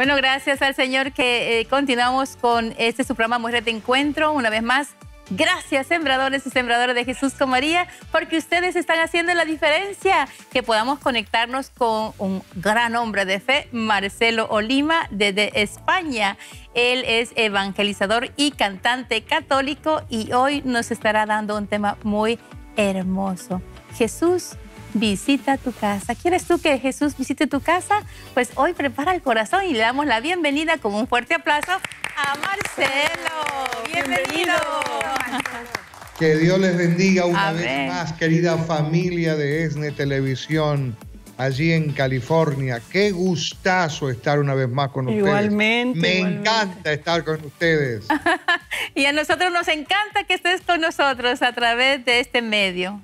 Bueno, gracias al Señor que eh, continuamos con este su programa Mujer de Encuentro. Una vez más, Gracias, sembradores y sembradoras de Jesús con María, porque ustedes están haciendo la diferencia. Que podamos conectarnos con un gran hombre de fe, Marcelo Olima, desde España. Él es evangelizador y cantante católico y hoy nos estará dando un tema muy hermoso. Jesús visita tu casa. ¿Quieres tú que Jesús visite tu casa? Pues hoy prepara el corazón y le damos la bienvenida con un fuerte aplauso a Marcelo. Bienvenido. Que Dios les bendiga una vez más, querida familia de ESNE Televisión, allí en California. Qué gustazo estar una vez más con ustedes. Igualmente. Me encanta estar con ustedes. y a nosotros nos encanta que estés con nosotros a través de este medio.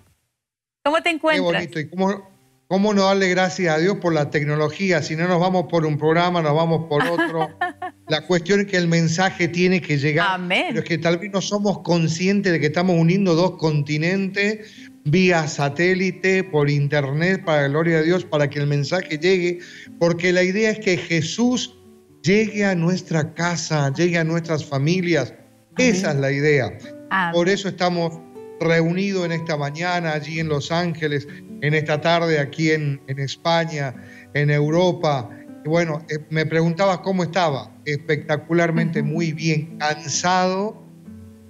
¿Cómo te encuentras? Qué bonito. ¿Y cómo, cómo no darle gracias a Dios por la tecnología? Si no nos vamos por un programa, nos vamos por otro. la cuestión es que el mensaje tiene que llegar. Amén. Pero es que tal vez no somos conscientes de que estamos uniendo dos continentes vía satélite, por internet, para la gloria de Dios, para que el mensaje llegue. Porque la idea es que Jesús llegue a nuestra casa, llegue a nuestras familias. Esa es la idea. Por eso estamos reunido en esta mañana allí en Los Ángeles, en esta tarde aquí en, España, en Europa. Y bueno, eh, me preguntabas cómo estaba. Espectacularmente muy bien, cansado,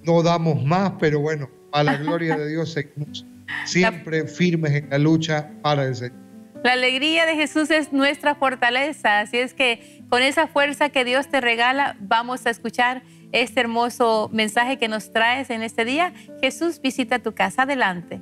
no damos más, pero bueno, a la gloria de Dios seguimos siempre firmes en la lucha para el Señor. La alegría de Jesús es nuestra fortaleza, así es que con esa fuerza que Dios te regala, vamos a escuchar este hermoso mensaje que nos traes en este día. Jesús visita tu casa. Adelante.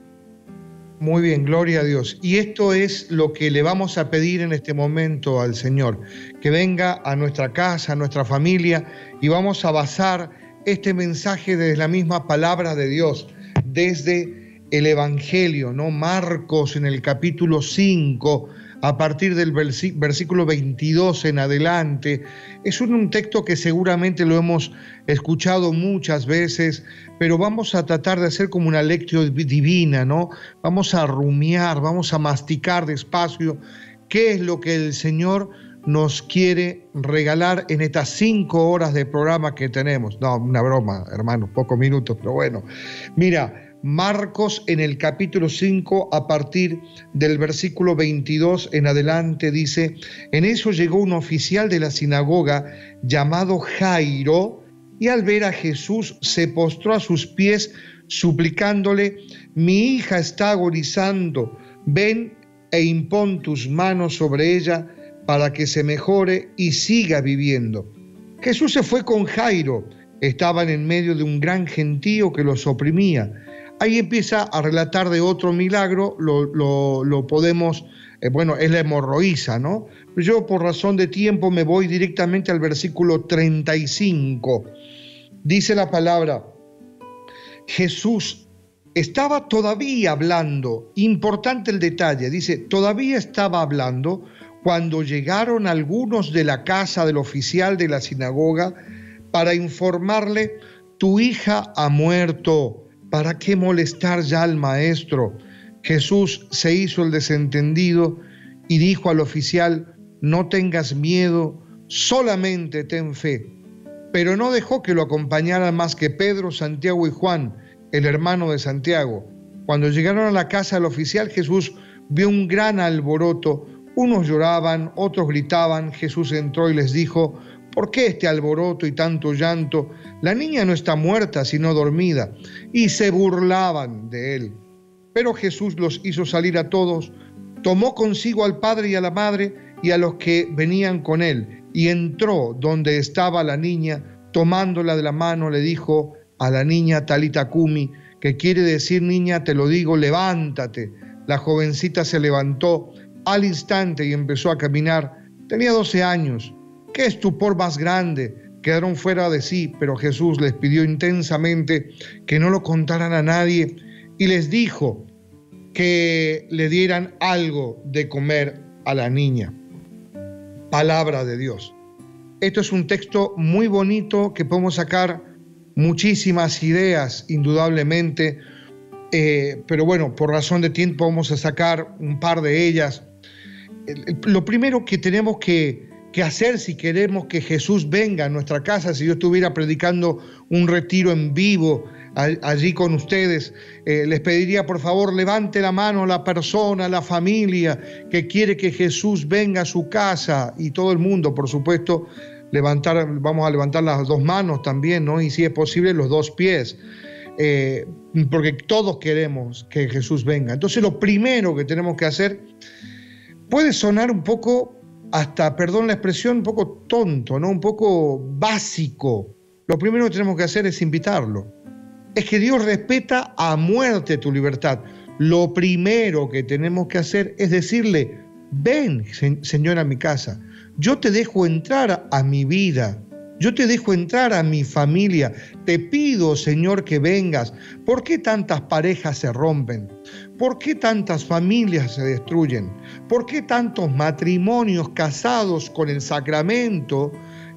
Muy bien, gloria a Dios. Y esto es lo que le vamos a pedir en este momento al Señor, que venga a nuestra casa, a nuestra familia, y vamos a basar este mensaje desde la misma palabra de Dios, desde el Evangelio, ¿no? Marcos en el capítulo 5, a partir del versículo 22 en adelante. Es un, texto que seguramente lo hemos escuchado muchas veces, pero vamos a tratar de hacer como una lección divina, ¿no? Vamos a rumiar, vamos a masticar despacio qué es lo que el Señor nos quiere regalar en estas cinco horas de programa que tenemos. No, una broma, hermano, pocos minutos, pero bueno. Mira, Marcos en el capítulo 5 a partir del versículo 22 en adelante dice, en eso llegó un oficial de la sinagoga llamado Jairo y al ver a Jesús se postró a sus pies suplicándole, mi hija está agonizando, ven e impón tus manos sobre ella para que se mejore y siga viviendo. Jesús se fue con Jairo, estaban en medio de un gran gentío que los oprimía Ahí empieza a relatar de otro milagro, lo, podemos, eh, bueno, es la hemorroísa, ¿no? Yo por razón de tiempo me voy directamente al versículo 35. Dice la palabra, Jesús estaba todavía hablando, importante el detalle, dice, todavía estaba hablando cuando llegaron algunos de la casa del oficial de la sinagoga para informarle, tu hija ha muerto ¿Para qué molestar ya al maestro? Jesús se hizo el desentendido y dijo al oficial, no tengas miedo, solamente ten fe. Pero no dejó que lo acompañaran más que Pedro, Santiago y Juan, el hermano de Santiago. Cuando llegaron a la casa del oficial, Jesús vio un gran alboroto. Unos lloraban, otros gritaban. Jesús entró y les dijo, ¿Por qué este alboroto y tanto llanto? La niña no está muerta, sino dormida. Y se burlaban de él. Pero Jesús los hizo salir a todos, tomó consigo al padre y a la madre y a los que venían con él, y entró donde estaba la niña, tomándola de la mano, le dijo a la niña Talita Kumi, que quiere decir niña, te lo digo, levántate. La jovencita se levantó al instante y empezó a caminar. Tenía 12 años ¿Qué estupor más grande? Quedaron fuera de sí, pero Jesús les pidió intensamente que no lo contaran a nadie y les dijo que le dieran algo de comer a la niña. Palabra de Dios. Esto es un texto muy bonito que podemos sacar muchísimas ideas, indudablemente, eh, pero bueno, por razón de tiempo vamos a sacar un par de ellas. Lo primero que tenemos que qué hacer si queremos que Jesús venga a nuestra casa, si yo estuviera predicando un retiro en vivo allí con ustedes, eh, les pediría por favor levante la mano la persona, la familia que quiere que Jesús venga a su casa y todo el mundo, por supuesto, levantar, vamos a levantar las dos manos también, ¿no? Y si es posible los dos pies. Eh, porque todos queremos que Jesús venga. Entonces lo primero que tenemos que hacer puede sonar un poco, hasta, perdón la expresión, un poco tonto, ¿no? un poco básico. Lo primero que tenemos que hacer es invitarlo. Es que Dios respeta a muerte tu libertad. Lo primero que tenemos que hacer es decirle, ven, Señor, a mi casa. Yo te dejo entrar a mi vida. Yo te dejo entrar a mi familia. Te pido, Señor, que vengas. ¿Por qué tantas parejas se rompen? ¿Por qué tantas familias se destruyen? ¿Por qué tantos matrimonios casados con el sacramento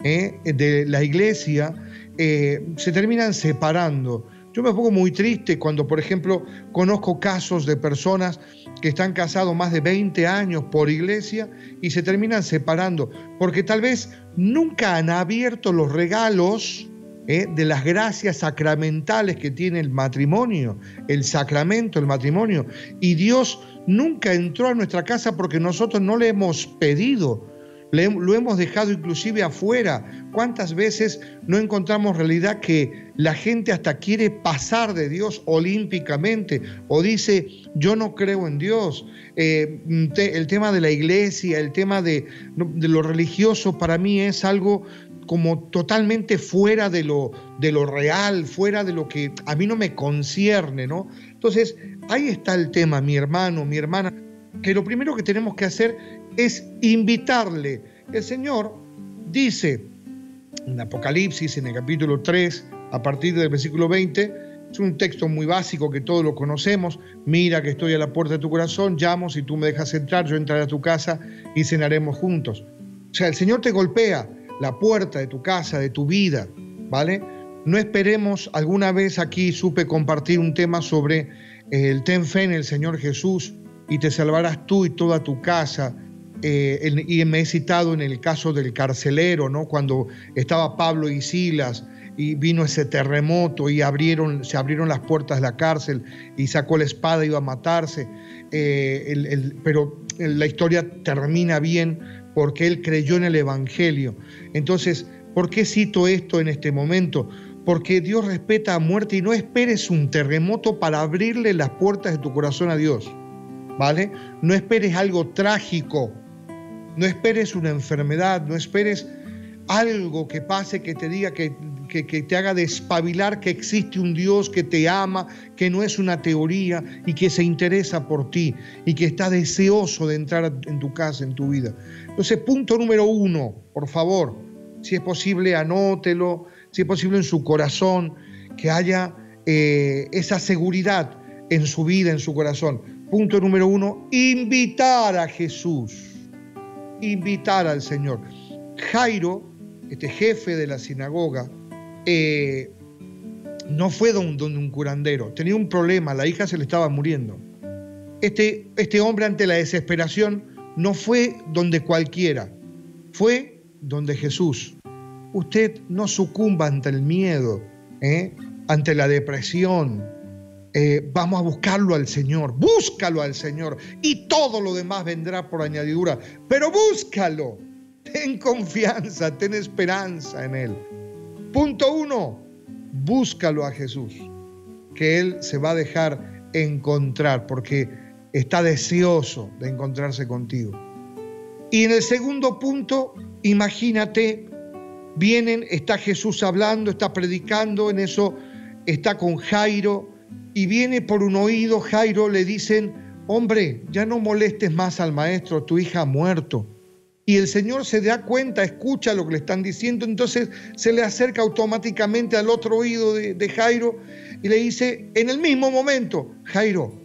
eh, de la iglesia eh, se terminan separando? Yo me pongo muy triste cuando, por ejemplo, conozco casos de personas que están casados más de 20 años por iglesia y se terminan separando, porque tal vez nunca han abierto los regalos ¿eh? de las gracias sacramentales que tiene el matrimonio, el sacramento, el matrimonio. Y Dios nunca entró a nuestra casa porque nosotros no le hemos pedido lo hemos dejado inclusive afuera. ¿Cuántas veces no encontramos realidad que la gente hasta quiere pasar de Dios olímpicamente o dice, yo no creo en Dios? Eh, el tema de la iglesia, el tema de, lo religioso para mí es algo como totalmente fuera de lo, de lo real, fuera de lo que a mí no me concierne, ¿no? Entonces, ahí está el tema, mi hermano, mi hermana, que lo primero que tenemos que hacer es invitarle. El Señor dice en Apocalipsis, en el capítulo 3, a partir del versículo 20, es un texto muy básico que todos lo conocemos. Mira que estoy a la puerta de tu corazón, llamo, si tú me dejas entrar, yo entraré a tu casa y cenaremos juntos. O sea, el Señor te golpea la puerta de tu casa, de tu vida, ¿vale? No esperemos, alguna vez aquí supe compartir un tema sobre el ten fe en el Señor Jesús y te salvarás tú y toda tu casa eh, y me he citado en el caso del carcelero, ¿no? cuando estaba Pablo y Silas y vino ese terremoto y abrieron, se abrieron las puertas de la cárcel y sacó la espada y iba a matarse. Eh, pero la historia termina bien porque él creyó en el Evangelio. Entonces, ¿por qué cito esto en este momento? Porque Dios respeta a muerte y no esperes un terremoto para abrirle las puertas de tu corazón a Dios. ¿Vale? No esperes algo trágico no esperes una enfermedad, no esperes algo que pase que te diga que, te haga despabilar que existe un Dios que te ama, que no es una teoría y que se interesa por ti y que está deseoso de entrar en tu casa, en tu vida. Entonces, punto número uno, por favor, si es posible, anótelo, si es posible en su corazón, que haya eh, esa seguridad en su vida, en su corazón. Punto número uno, invitar a Jesús invitar al Señor. Jairo, este jefe de la sinagoga, eh, no fue donde un curandero, tenía un problema, la hija se le estaba muriendo. Este, este hombre ante la desesperación no fue donde cualquiera, fue donde Jesús. Usted no sucumba ante el miedo, ¿eh? ante la depresión, eh, vamos a buscarlo al Señor, búscalo al Señor y todo lo demás vendrá por añadidura, pero búscalo, ten confianza, ten esperanza en Él. Punto uno, búscalo a Jesús, que Él se va a dejar encontrar porque está deseoso de encontrarse contigo. Y en el segundo punto, imagínate, vienen, está Jesús hablando, está predicando, en eso está con Jairo, y viene por un oído, Jairo le dicen, hombre, ya no molestes más al maestro, tu hija ha muerto. Y el Señor se da cuenta, escucha lo que le están diciendo, entonces se le acerca automáticamente al otro oído de, Jairo y le dice, en el mismo momento, Jairo,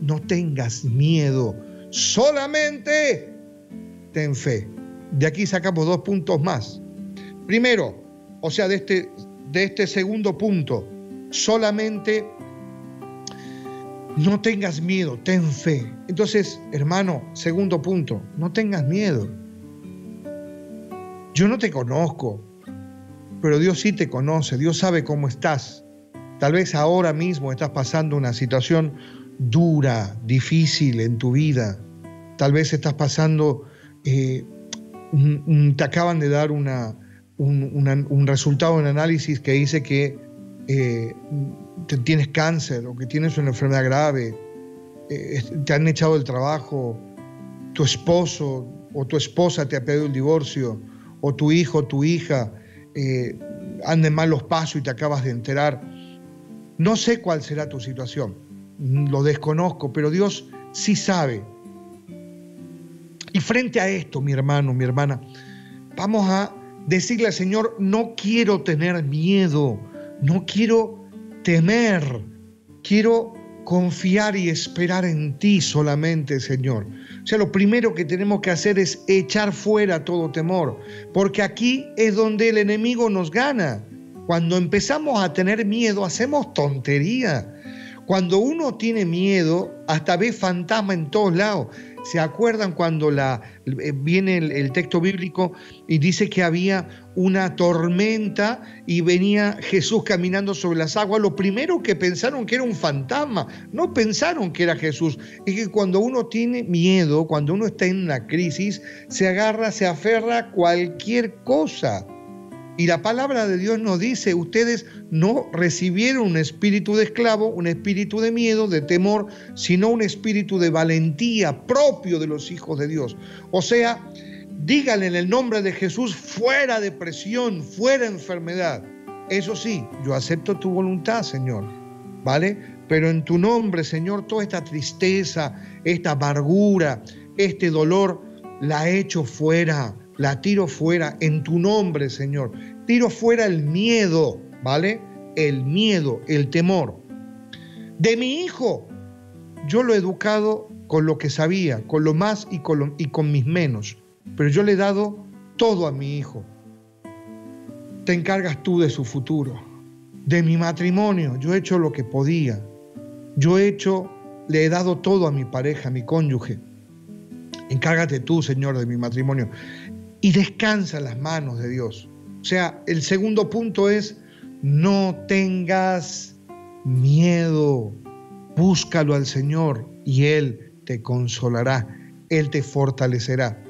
no tengas miedo, solamente ten fe. De aquí sacamos dos puntos más. Primero, o sea, de este, de este segundo punto, solamente no tengas miedo, ten fe. Entonces, hermano, segundo punto, no tengas miedo. Yo no te conozco, pero Dios sí te conoce, Dios sabe cómo estás. Tal vez ahora mismo estás pasando una situación dura, difícil en tu vida. Tal vez estás pasando, eh, te acaban de dar una, un, resultado en análisis que dice que eh, tienes cáncer o que tienes una enfermedad grave, eh, te han echado del trabajo, tu esposo o tu esposa te ha pedido el divorcio, o tu hijo o tu hija eh, anda en malos pasos y te acabas de enterar. No sé cuál será tu situación, lo desconozco, pero Dios sí sabe. Y frente a esto, mi hermano, mi hermana, vamos a decirle al Señor, no quiero tener miedo, no quiero temer, quiero confiar y esperar en ti solamente, Señor. O sea, lo primero que tenemos que hacer es echar fuera todo temor, porque aquí es donde el enemigo nos gana. Cuando empezamos a tener miedo, hacemos tontería. Cuando uno tiene miedo, hasta ve fantasma en todos lados. ¿Se acuerdan cuando la, eh, viene el, texto bíblico y dice que había una tormenta y venía Jesús caminando sobre las aguas? Lo primero que pensaron que era un fantasma, no pensaron que era Jesús. Es que cuando uno tiene miedo, cuando uno está en una crisis, se agarra, se aferra a cualquier cosa. Y la palabra de Dios nos dice, ustedes no recibieron un espíritu de esclavo, un espíritu de miedo, de temor, sino un espíritu de valentía propio de los hijos de Dios. O sea, díganle en el nombre de Jesús, fuera depresión, fuera enfermedad. Eso sí, yo acepto tu voluntad, Señor, ¿vale? Pero en tu nombre, Señor, toda esta tristeza, esta amargura, este dolor, la echo fuera la tiro fuera en tu nombre, Señor. Tiro fuera el miedo, ¿vale? El miedo, el temor. De mi hijo, yo lo he educado con lo que sabía, con lo más y con, con mis menos, pero yo le he dado todo a mi hijo. Te encargas tú de su futuro. De mi matrimonio, yo he hecho lo que podía. Yo he hecho, le he dado todo a mi pareja, a mi cónyuge. Encárgate tú, Señor, de mi matrimonio y descansa en las manos de Dios. O sea, el segundo punto es, no tengas miedo, búscalo al Señor y Él te consolará, Él te fortalecerá.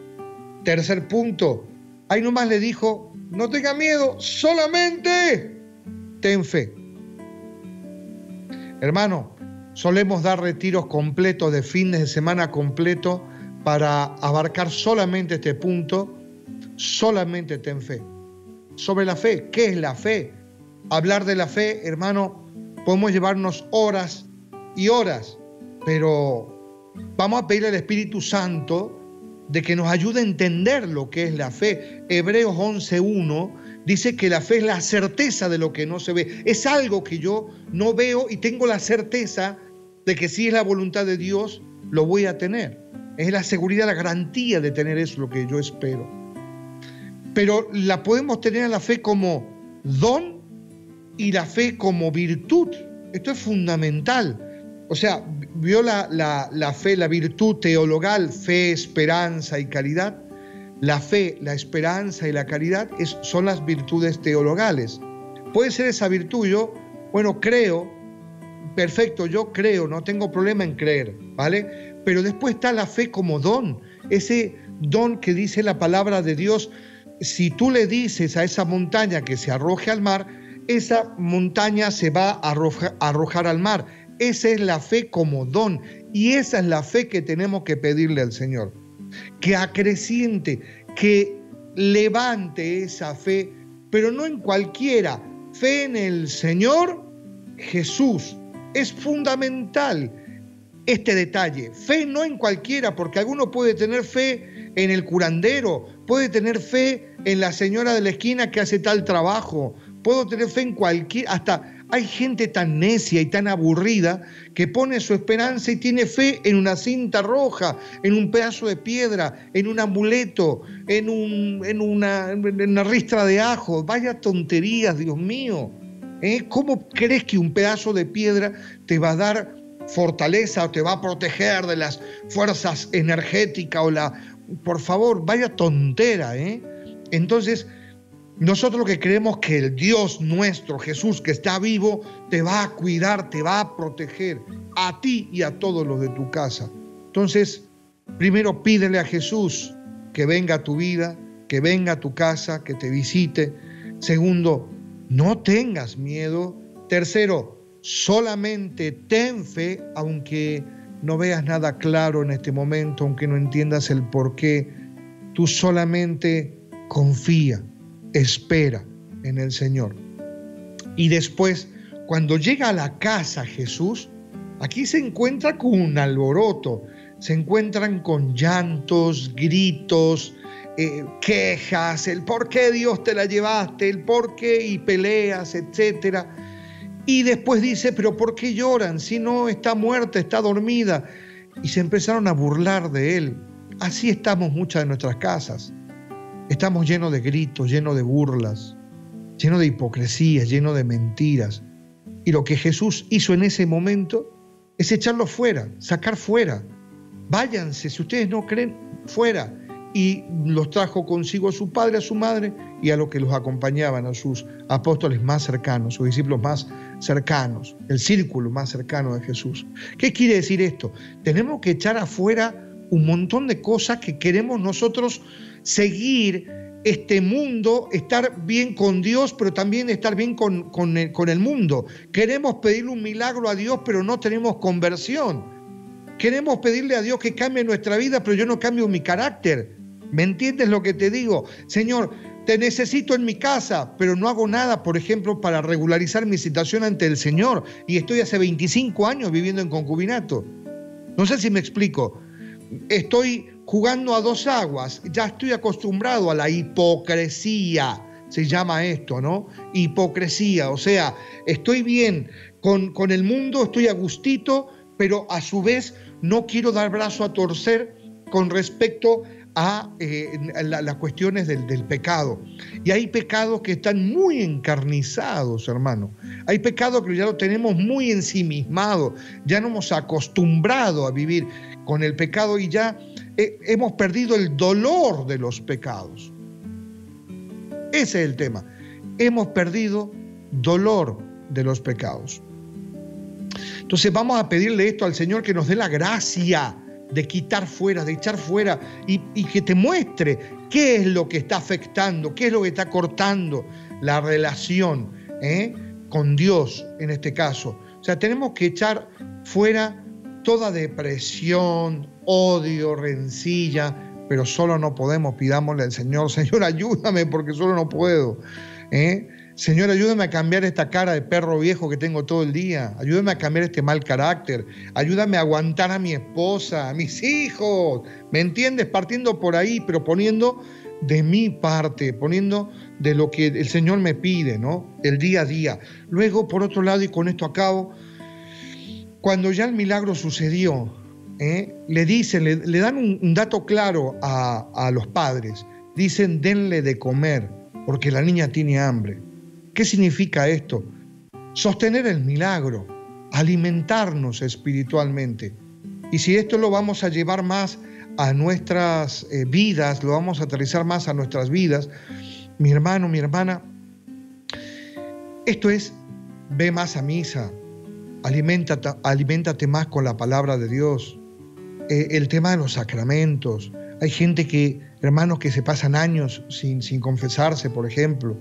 Tercer punto, ahí nomás le dijo, no tenga miedo, solamente ten fe. Hermano, solemos dar retiros completos de fines de semana completo para abarcar solamente este punto solamente ten fe. Sobre la fe, ¿qué es la fe? Hablar de la fe, hermano, podemos llevarnos horas y horas, pero vamos a pedirle al Espíritu Santo de que nos ayude a entender lo que es la fe. Hebreos 11.1 dice que la fe es la certeza de lo que no se ve. Es algo que yo no veo y tengo la certeza de que si es la voluntad de Dios, lo voy a tener. Es la seguridad, la garantía de tener eso, lo que yo espero pero la podemos tener la fe como don y la fe como virtud. Esto es fundamental. O sea, vio la, la, fe, la virtud teologal, fe, esperanza y caridad. La fe, la esperanza y la caridad es, son las virtudes teologales. Puede ser esa virtud, yo, bueno, creo, perfecto, yo creo, no tengo problema en creer, ¿vale? Pero después está la fe como don, ese don que dice la palabra de Dios, si tú le dices a esa montaña que se arroje al mar, esa montaña se va a arrojar, al mar. Esa es la fe como don y esa es la fe que tenemos que pedirle al Señor. Que acreciente, que levante esa fe, pero no en cualquiera. Fe en el Señor Jesús. Es fundamental este detalle. Fe no en cualquiera, porque alguno puede tener fe en el curandero, puede tener fe en la señora de la esquina que hace tal trabajo, puedo tener fe en cualquier, hasta hay gente tan necia y tan aburrida que pone su esperanza y tiene fe en una cinta roja, en un pedazo de piedra, en un amuleto, en, un, en, una, en una ristra de ajo. Vaya tonterías, Dios mío. ¿Eh? ¿Cómo crees que un pedazo de piedra te va a dar fortaleza o te va a proteger de las fuerzas energéticas o la... Por favor, vaya tontera, ¿eh? Entonces, nosotros lo que creemos que el Dios nuestro, Jesús, que está vivo, te va a cuidar, te va a proteger a ti y a todos los de tu casa. Entonces, primero pídele a Jesús que venga a tu vida, que venga a tu casa, que te visite. Segundo, no tengas miedo. Tercero, solamente ten fe, aunque no veas nada claro en este momento, aunque no entiendas el por qué. Tú solamente confía espera en el Señor. Y después, cuando llega a la casa Jesús, aquí se encuentra con un alboroto, se encuentran con llantos, gritos, eh, quejas, el por qué Dios te la llevaste, el por qué y peleas, etc. Y después dice, pero ¿por qué lloran? Si no está muerta, está dormida. Y se empezaron a burlar de él. Así estamos muchas de nuestras casas. Estamos llenos de gritos, llenos de burlas, llenos de hipocresía, llenos de mentiras. Y lo que Jesús hizo en ese momento es echarlo fuera, sacar fuera. Váyanse, si ustedes no creen, fuera. Y los trajo consigo a su padre, a su madre y a los que los acompañaban, a sus apóstoles más cercanos, sus discípulos más cercanos, el círculo más cercano de Jesús. ¿Qué quiere decir esto? Tenemos que echar afuera un montón de cosas que queremos nosotros seguir este mundo, estar bien con Dios, pero también estar bien con, con, el, con, el, mundo. Queremos pedirle un milagro a Dios, pero no tenemos conversión. Queremos pedirle a Dios que cambie nuestra vida, pero yo no cambio mi carácter. ¿Me entiendes lo que te digo? Señor, te necesito en mi casa, pero no hago nada, por ejemplo, para regularizar mi situación ante el Señor. Y estoy hace 25 años viviendo en concubinato. No sé si me explico. Estoy jugando a dos aguas. Ya estoy acostumbrado a la hipocresía, se llama esto, ¿no? Hipocresía, o sea, estoy bien con, con el mundo, estoy a gustito, pero a su vez no quiero dar brazo a torcer con respecto a eh, las cuestiones del, del, pecado. Y hay pecados que están muy encarnizados, hermano. Hay pecados que ya lo tenemos muy ensimismado, ya no hemos acostumbrado a vivir con el pecado y ya hemos perdido el dolor de los pecados. Ese es el tema. Hemos perdido dolor de los pecados. Entonces vamos a pedirle esto al Señor que nos dé la gracia de quitar fuera, de echar fuera y, que te muestre qué es lo que está afectando, qué es lo que está cortando la relación ¿eh? con Dios en este caso. O sea, tenemos que echar fuera toda depresión, odio, rencilla, pero solo no podemos, pidámosle al Señor, Señor, ayúdame porque solo no puedo. ¿eh? Señor, ayúdame a cambiar esta cara de perro viejo que tengo todo el día. Ayúdame a cambiar este mal carácter. Ayúdame a aguantar a mi esposa, a mis hijos. ¿Me entiendes? Partiendo por ahí, pero poniendo de mi parte, poniendo de lo que el Señor me pide, ¿no? El día a día. Luego, por otro lado, y con esto acabo, cuando ya el milagro sucedió, ¿eh? le dicen, le, dan un, dato claro a, a los padres. Dicen, denle de comer, porque la niña tiene hambre. ¿Qué significa esto? Sostener el milagro, alimentarnos espiritualmente. Y si esto lo vamos a llevar más a nuestras eh, vidas, lo vamos a aterrizar más a nuestras vidas, mi hermano, mi hermana, esto es, ve más a misa, aliméntate, más con la palabra de Dios, eh, el tema de los sacramentos. Hay gente que, hermanos, que se pasan años sin, sin confesarse, por ejemplo.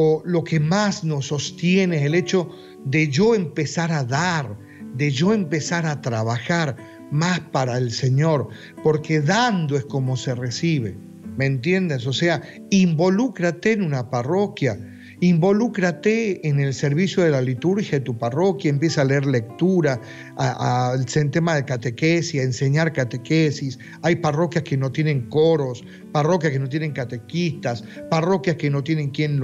O lo que más nos sostiene es el hecho de yo empezar a dar, de yo empezar a trabajar más para el Señor, porque dando es como se recibe. ¿Me entiendes? O sea, involúcrate en una parroquia, Involúcrate en el servicio de la liturgia de tu parroquia, empieza a leer lectura, al tema de catequesis, a enseñar catequesis. Hay parroquias que no tienen coros, parroquias que no tienen catequistas, parroquias que no tienen quien,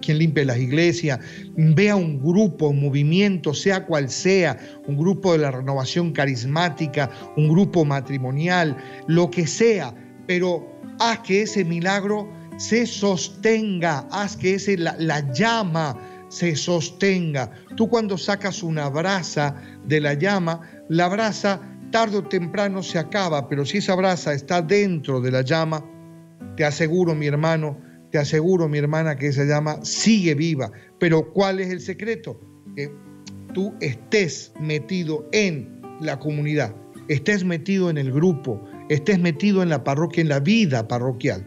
quien limpie las iglesias. Vea un grupo, un movimiento, sea cual sea, un grupo de la renovación carismática, un grupo matrimonial, lo que sea, pero haz que ese milagro se sostenga, haz que ese, la, llama se sostenga. Tú cuando sacas una brasa de la llama, la brasa tarde o temprano se acaba, pero si esa brasa está dentro de la llama, te aseguro, mi hermano, te aseguro, mi hermana, que se llama Sigue viva. Pero ¿cuál es el secreto? Que tú estés metido en la comunidad, estés metido en el grupo, estés metido en la parroquia, en la vida parroquial.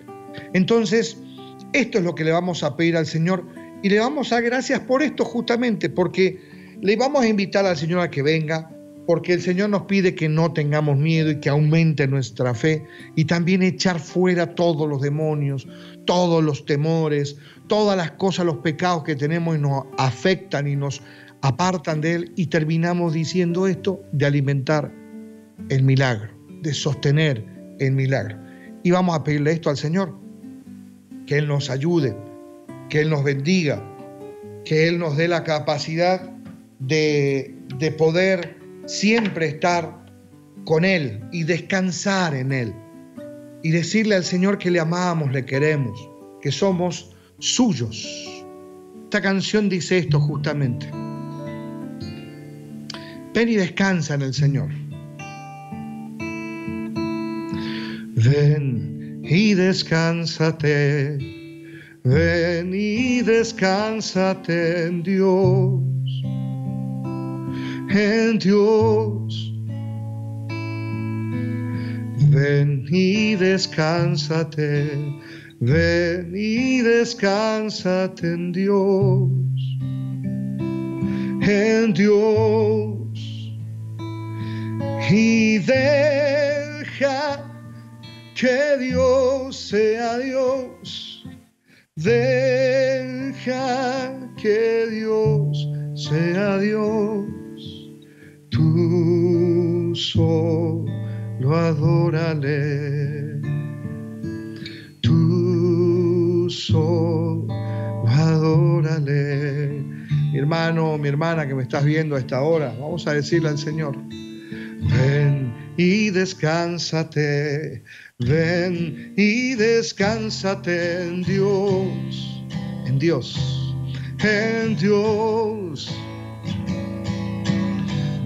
Entonces, esto es lo que le vamos a pedir al Señor y le vamos a dar gracias por esto justamente, porque le vamos a invitar al Señor a que venga, porque el Señor nos pide que no tengamos miedo y que aumente nuestra fe y también echar fuera todos los demonios, todos los temores, todas las cosas, los pecados que tenemos y nos afectan y nos apartan de Él y terminamos diciendo esto de alimentar el milagro, de sostener el milagro. Y vamos a pedirle esto al Señor, que Él nos ayude, que Él nos bendiga, que Él nos dé la capacidad de, de poder siempre estar con Él y descansar en Él. Y decirle al Señor que le amamos, le queremos, que somos suyos. Esta canción dice esto justamente. Ven y descansa en el Señor. Ven y descánsate, ven y descánsate en Dios en Dios. Ven y descánsate, ven y descánsate en Dios, en Dios. Y deja que Dios sea Dios, deja que Dios sea Dios. Tú solo adórale, tú solo adórale. Mi hermano, mi hermana que me estás viendo a esta hora, vamos a decirle al Señor, y descánsate, ven y descánsate en Dios, en Dios, en Dios.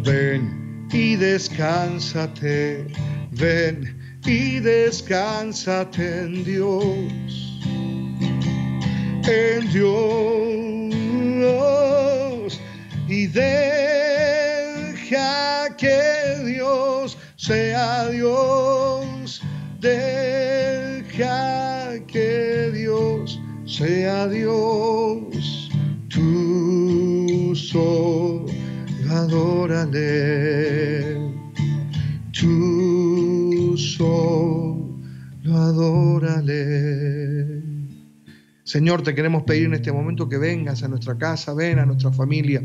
Ven y descánsate, ven y descánsate en Dios, en Dios, y deja que Dios sea Dios, deja que Dios sea Dios, tú sos adórale. Tú solo adórale. Señor, te queremos pedir en este momento que vengas a nuestra casa, ven a nuestra familia.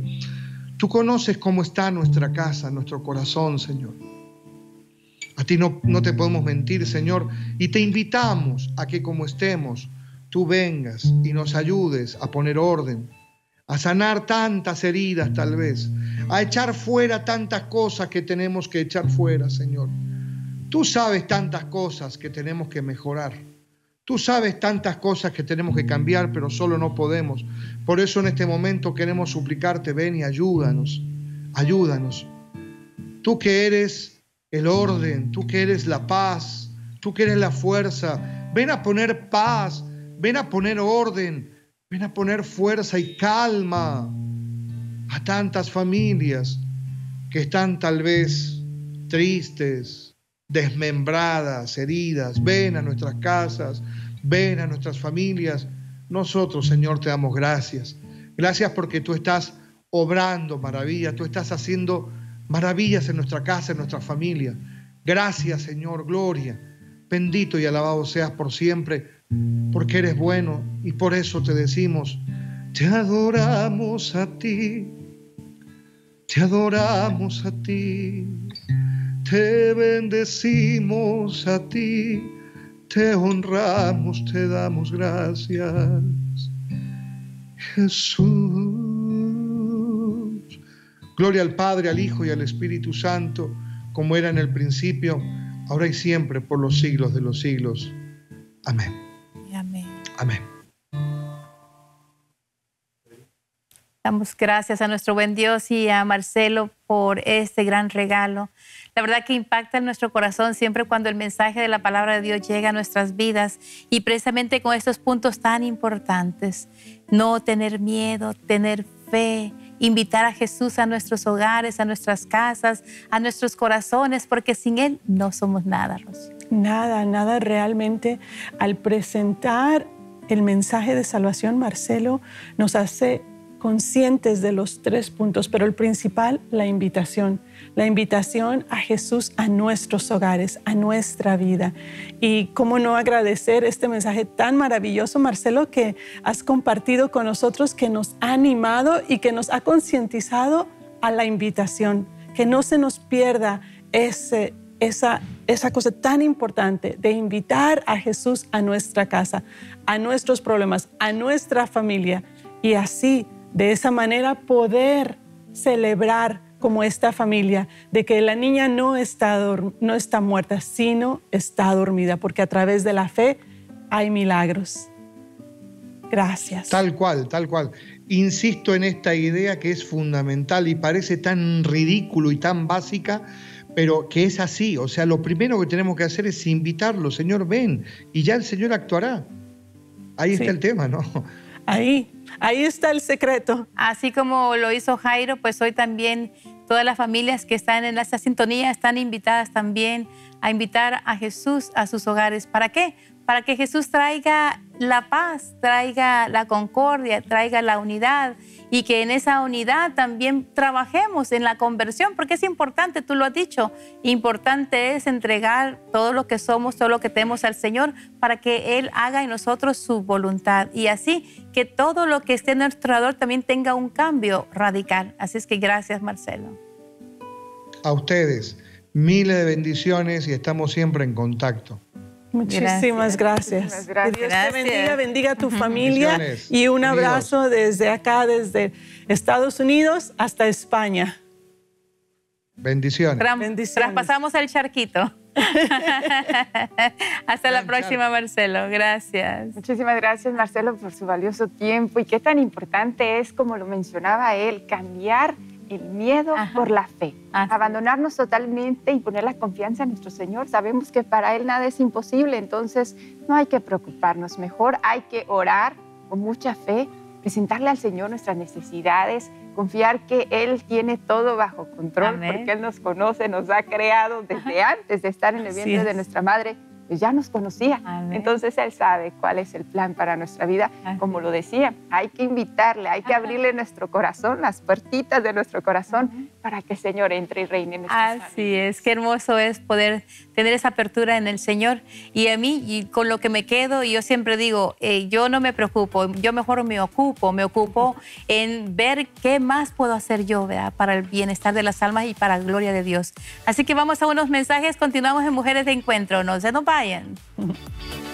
Tú conoces cómo está nuestra casa, nuestro corazón, Señor. A ti no, no te podemos mentir, Señor, y te invitamos a que como estemos, tú vengas y nos ayudes a poner orden, a sanar tantas heridas tal vez, a echar fuera tantas cosas que tenemos que echar fuera, Señor. Tú sabes tantas cosas que tenemos que mejorar. Tú sabes tantas cosas que tenemos que cambiar, pero solo no podemos. Por eso en este momento queremos suplicarte, ven y ayúdanos, ayúdanos. Tú que eres el orden, tú que eres la paz, tú que eres la fuerza, ven a poner paz, ven a poner orden, Ven a poner fuerza y calma a tantas familias que están tal vez tristes, desmembradas, heridas. Ven a nuestras casas, ven a nuestras familias. Nosotros, Señor, te damos gracias. Gracias porque tú estás obrando maravillas, tú estás haciendo maravillas en nuestra casa, en nuestra familia. Gracias, Señor, gloria. Bendito y alabado seas por siempre porque eres bueno y por eso te decimos, te adoramos a ti, te adoramos a ti, te bendecimos a ti, te honramos, te damos gracias. Jesús. Gloria al Padre, al Hijo y al Espíritu Santo, como era en el principio, ahora y siempre, por los siglos de los siglos. Amén. Amén. Damos gracias a nuestro buen Dios y a Marcelo por este gran regalo. La verdad que impacta en nuestro corazón siempre cuando el mensaje de la palabra de Dios llega a nuestras vidas y precisamente con estos puntos tan importantes. No tener miedo, tener fe, invitar a Jesús a nuestros hogares, a nuestras casas, a nuestros corazones, porque sin Él no somos nada, Rocío. Nada, nada realmente. Al presentar el mensaje de salvación, Marcelo nos hace conscientes de los tres puntos, pero el principal, la invitación, la invitación a Jesús a nuestros hogares, a nuestra vida. Y cómo no agradecer este mensaje tan maravilloso, Marcelo, que has compartido con nosotros, que nos ha animado y que nos ha concientizado a la invitación, que no se nos pierda ese, esa, esa cosa tan importante de invitar a Jesús a nuestra casa, a nuestros problemas, a nuestra familia. Y así de esa manera poder celebrar como esta familia, de que la niña no está, no está muerta, sino está dormida, porque a través de la fe hay milagros. Gracias. Tal cual, tal cual. Insisto en esta idea que es fundamental y parece tan ridículo y tan básica, pero que es así. O sea, lo primero que tenemos que hacer es invitarlo, Señor, ven, y ya el Señor actuará. Ahí está el tema, ¿no? Ahí, ahí está el secreto. Así como lo hizo Jairo, pues hoy también todas las familias que están en esta sintonía están invitadas también a invitar a Jesús a sus hogares. ¿Para qué? Para que Jesús traiga la paz, traiga la concordia, traiga la unidad y que en esa unidad también trabajemos en la conversión, porque es importante, tú lo has dicho, importante es entregar todo lo que somos, todo lo que tenemos al Señor para que Él haga en nosotros su voluntad y así que todo lo que esté en nuestro alrededor también tenga un cambio radical. Así es que gracias, Marcelo. A ustedes, miles de bendiciones y estamos siempre en contacto. Muchísimas gracias. Que Dios te bendiga, bendiga a tu familia y un abrazo desde acá, desde Estados Unidos hasta España. Bendiciones. Bendiciones. Traspasamos el charquito. Hasta la próxima, Marcelo. Gracias. Muchísimas gracias, Marcelo, por su valioso tiempo y qué tan importante es, como lo mencionaba él, cambiar el miedo por la fe. Abandonarnos totalmente y poner la confianza en nuestro Señor. Sabemos que para Él nada es imposible, entonces no hay que preocuparnos. Mejor hay que orar con mucha fe, presentarle al Señor nuestras necesidades, confiar que Él tiene todo bajo control, porque Él nos conoce, nos ha creado desde antes de estar en el vientre de nuestra madre ya nos conocía. Entonces Él sabe cuál es el plan para nuestra vida. Como lo decía, hay que invitarle, hay que abrirle nuestro corazón, las puertitas de nuestro corazón, para que el Señor entre y reine en nuestra Así es, qué hermoso es poder tener esa apertura en el Señor. Y a mí, y con lo que me quedo, yo siempre digo, eh, yo no me preocupo, yo mejor me ocupo, me ocupo en ver qué más puedo hacer yo ¿verdad? para el bienestar de las almas y para la gloria de Dios. Así que vamos a unos mensajes, continuamos en Mujeres de Encuentro, no se nos vayan.